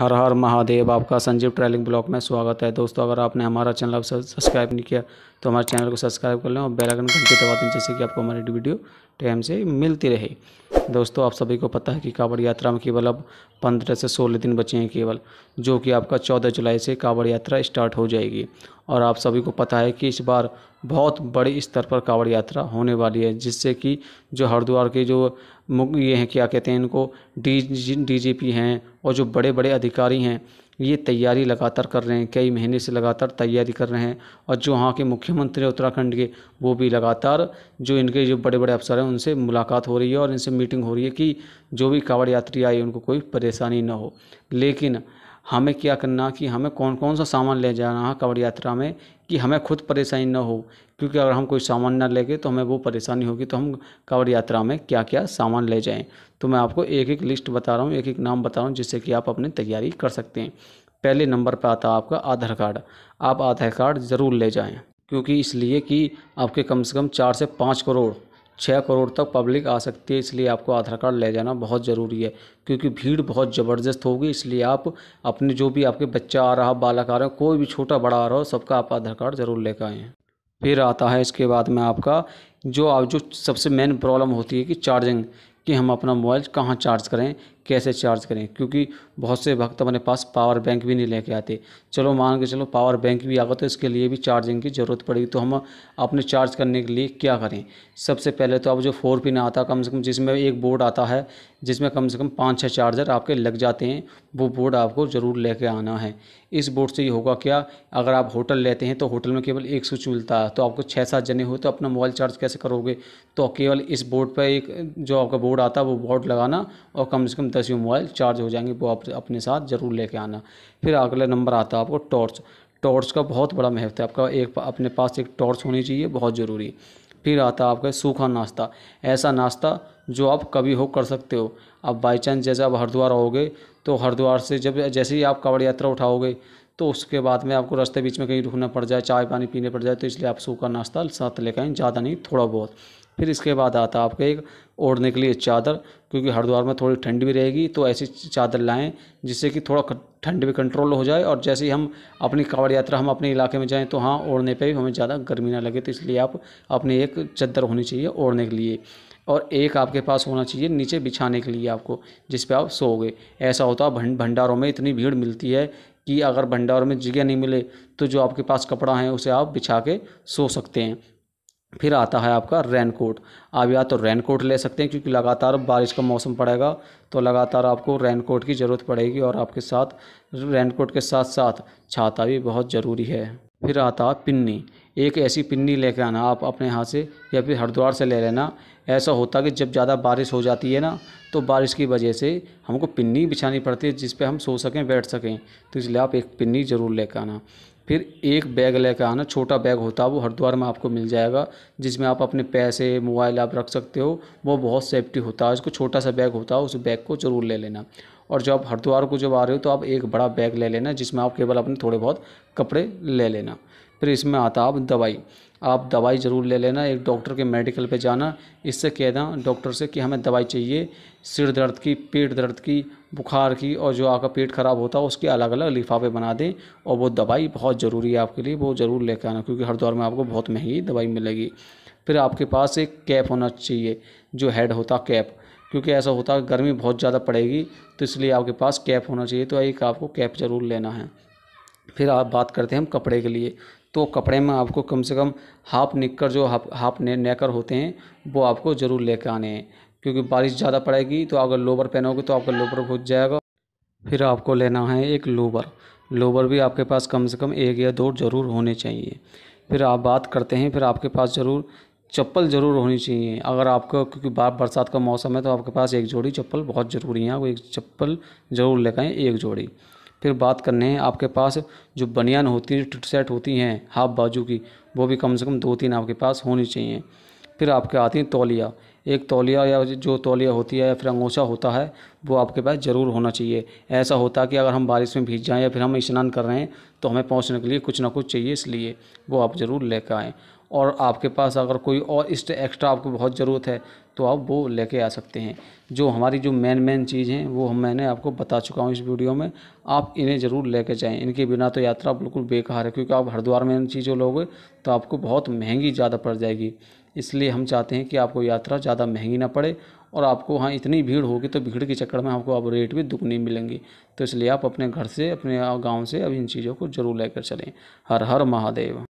हर हर महादेव आपका Sanjeev travelling blog में स्वागत है। दोस्तों, अगर आपने हमारा चैनल अब सब्सक्राइब नहीं किया तो हमारे चैनल को सब्सक्राइब कर लें और बेल आइकन घंटी दबा दें जिससे कि आपको हमारी वीडियो टाइम से मिलती रहे। दोस्तों, आप सभी को पता है कि कांवड़ यात्रा में केवल अब पंद्रह से सोलह दिन बचे हैं केवल, जो कि आपका चौदह जुलाई से कांवड़ यात्रा स्टार्ट हो जाएगी। और आप सभी को पता है कि इस बार बहुत बड़े स्तर पर कांवड़ यात्रा होने वाली है, जिससे कि जो हरिद्वार के जो ये हैं क्या कहते हैं इनको, डी डी जी पी हैं और जो बड़े बड़े अधिकारी हैं, ये तैयारी लगातार कर रहे हैं, कई महीने से लगातार तैयारी कर रहे हैं और जो वहाँ के मुख्यमंत्री उत्तराखंड के, वो भी लगातार जो इनके जो बड़े बड़े अफसर हैं, उनसे मुलाकात हो रही है और इनसे मीटिंग हो रही है कि जो भी कांवड़ यात्री आए, उनको कोई परेशानी ना हो। लेकिन हमें क्या करना कि हमें कौन कौन सा सामान ले जाना है कांवड़ यात्रा में कि हमें खुद परेशानी ना हो, क्योंकि अगर हम कोई सामान ना लेके तो हमें वो परेशानी होगी। तो हम कांवड़ यात्रा में क्या क्या सामान ले जाएँ। तो मैं आपको एक एक लिस्ट बता रहा हूँ एक एक नाम बता रहा हूँ, जिससे कि आप अपनी तैयारी कर सकते हैं। पहले नंबर पर आता है आपका आधार कार्ड। आप आधार कार्ड ज़रूर ले जाएँ, क्योंकि इसलिए कि आपके कम से कम चार से पाँच करोड़ छः करोड़ तक पब्लिक आ सकती है, इसलिए आपको आधार कार्ड ले जाना बहुत ज़रूरी है, क्योंकि भीड़ बहुत ज़बरदस्त होगी, इसलिए आप अपने जो भी आपके बच्चा आ रहा, बालक आ रहा कोई भी छोटा, बड़ा आ रहा हो, सबका आप आधार कार्ड ज़रूर लेकर आएँ। फिर आता है इसके बाद में आपका, जो आप, जो सबसे मेन प्रॉब्लम होती है कि चार्जिंग कि हम अपना मोबाइल कहाँ चार्ज करें कैसे चार्ज करें? क्योंकि बहुत से भक्त अपने पास पावर बैंक भी नहीं लेके आते। चलो मान के चलो पावर बैंक भी आगा तो इसके लिए भी चार्जिंग की ज़रूरत पड़ेगी। तो हम अपने चार्ज करने के लिए क्या करें? सबसे पहले तो अब जो फोर पिन आता कम से कम जिसमें एक बोर्ड आता है, जिसमें कम से कम पाँच छः चार्जर आपके लग जाते हैं, वो बोर्ड आपको ज़रूर लेके आना है। इस बोर्ड से ये होगा क्या? अगर आप होटल लेते हैं तो होटल में केवल एक स्विच मिलता है। तो आपको छः सात जने हो तो अपना मोबाइल चार्ज कैसे करोगे? तो केवल इस बोर्ड पर एक जो आपका बोर्ड आता है, वो बोर्ड लगाना और कम से कम दस मोबाइल चार्ज हो जाएँगे वो आप अपने साथ ज़रूर लेके आना। फिर अगला नंबर आता है आपको टॉर्च टॉर्च का बहुत बड़ा महत्व है। आपका एक अपने पास एक टॉर्च होनी चाहिए, बहुत ज़रूरी। फिर आता है आपका सूखा नाश्ता। ऐसा नाश्ता जो आप कभी हो कर सकते हो। अब बाई चांस जैसे आप हरिद्वार आओगे तो हरिद्वार से जब, जैसे ही आप कांवड़ यात्रा उठाओगे तो उसके बाद में आपको रास्ते बीच में कहीं रुकना पड़ जाए, चाय पानी पीने पड़ जाए तो इसलिए आप सूखा नाश्ता साथ लेकर आएँ, ज़्यादा नहीं, थोड़ा बहुत। फिर इसके बाद आता है आपका एक ओढ़ने के लिए चादर, क्योंकि हरिद्वार में थोड़ी ठंड भी रहेगी तो ऐसी चादर लाएँ, जिससे कि थोड़ा ठंड भी कंट्रोल हो जाए, और जैसे ही हम अपनी कांवड़ यात्रा हम अपने इलाके में जाएँ तो हाँ ओढ़ने पर हमें ज़्यादा गर्मी ना लगे तो इसलिए आप अपनी एक चादर होनी चाहिए ओढ़ने के लिए। और एक आपके पास होना चाहिए नीचे बिछाने के लिए आपको, जिस पे आप सोओगे। ऐसा होता है भंडारों में इतनी भीड़ मिलती है कि अगर भंडार में जगह नहीं मिले तो जो आपके पास कपड़ा है, उसे आप बिछा के सो सकते हैं। फिर आता है आपका रेन कोट आप या तो रेन कोट ले सकते हैं, क्योंकि लगातार बारिश का मौसम पड़ेगा तो लगातार आपको रेन कोट की ज़रूरत पड़ेगी और आपके साथ रेन कोट के साथ साथ छाता भी बहुत ज़रूरी है। फिर आता पिन्नी। एक ऐसी पिन्नी लेकर आना आप अपने हाथ से या फिर हरिद्वार से ले लेना। ऐसा होता कि जब ज़्यादा बारिश हो जाती है ना तो बारिश की वजह से हमको पिन्नी बिछानी पड़ती है जिस पे हम सो सकें, बैठ सकें। तो इसलिए आप एक पिन्नी ज़रूर लेकर आना। फिर एक बैग लेकर आना, छोटा बैग होता है वो हरिद्वार में आपको मिल जाएगा, जिसमें आप अपने पैसे, मोबाइल आप रख सकते हो, वो बहुत सेफ्टी होता है। उसको छोटा सा बैग होता है, उस बैग को ज़रूर ले लेना। और जब हरिद्वार को जब आ रहे हो तो आप एक बड़ा बैग ले लेना, जिसमें आप केवल अपने थोड़े बहुत कपड़े ले लेना। फिर इसमें आता आप दवाई। आप दवाई ज़रूर ले लेना, एक डॉक्टर के मेडिकल पे जाना। इससे कहना डॉक्टर से कि हमें दवाई चाहिए, सिर दर्द की, पेट दर्द की, बुखार की और जो आपका पेट ख़राब होता है उसके अलग अलग लिफाफे बना दें और वो दवाई बहुत ज़रूरी है आपके लिए, वो ज़रूर लेकर आना क्योंकि हर दौर में आपको बहुत महँगी दवाई मिलेगी। फिर आपके पास एक कैप होना चाहिए, जो हेड होता कैप, क्योंकि ऐसा होता है गर्मी बहुत ज़्यादा पड़ेगी तो इसलिए आपके पास कैप होना चाहिए तो एक आपको कैप ज़रूर लेना है। फिर आप बात करते हैं हम कपड़े के लिए तो कपड़े में आपको कम से कम हाफ़ निक्कर जो हाफ़ हाफ़ ने, नेकर होते हैं, वो आपको ज़रूर लेकर आने हैं। क्योंकि बारिश ज़्यादा पड़ेगी तो अगर लोवर पहनोगे तो आपका लोवर घुस जाएगा। फिर आपको लेना है एक लोवर लोवर भी आपके पास कम से कम एक या दो ज़रूर होने चाहिए। फिर आप बात करते हैं, फिर आपके पास ज़रूर चप्पल ज़रूर होनी चाहिए। अगर आपको, क्योंकि बार, बरसात का मौसम है तो आपके पास एक जोड़ी चप्पल बहुत ज़रूरी है। वो एक चप्पल ज़रूर लेकर आएँ, एक जोड़ी। फिर बात करने हैं। आपके पास जो बनियान होती है, टिट सेट होती हैं, हाफ़ बाजू की, वो भी कम से कम दो तीन आपके पास होनी चाहिए। फिर आपके आती हैं तौलिया। एक तौलिया या जो तौलिया होती है या फिर अंगोछा होता है, वो आपके पास ज़रूर होना चाहिए। ऐसा होता है कि अगर हम बारिश में भीग जाएँ या फिर हम स्नान कर रहे हैं तो हमें पहुँचने के लिए कुछ ना कुछ चाहिए, इसलिए वो आप ज़रूर लेकर आएँ। और आपके पास अगर कोई और इस एक्स्ट्रा आपको बहुत ज़रूरत है तो आप वो लेके आ सकते हैं। जो हमारी जो मेन मेन चीज़ हैं, वो हम मैंने आपको बता चुका हूँ इस वीडियो में। आप इन्हें ज़रूर लेके जाएँ। इनके बिना तो यात्रा बिल्कुल बेकार है, क्योंकि आप हरिद्वार में इन चीज़ों लोगे तो आपको बहुत महँगी ज़्यादा पड़ जाएगी। इसलिए हम चाहते हैं कि आपको यात्रा ज़्यादा महँगी ना पड़े और आपको वहाँ इतनी भीड़ होगी तो भीड़ के चक्कर में आपको अब रेट भी दुगनी मिलेंगी। तो इसलिए आप अपने घर से, अपने गाँव से अब इन चीज़ों को ज़रूर लेकर चलें। हर हर महादेव।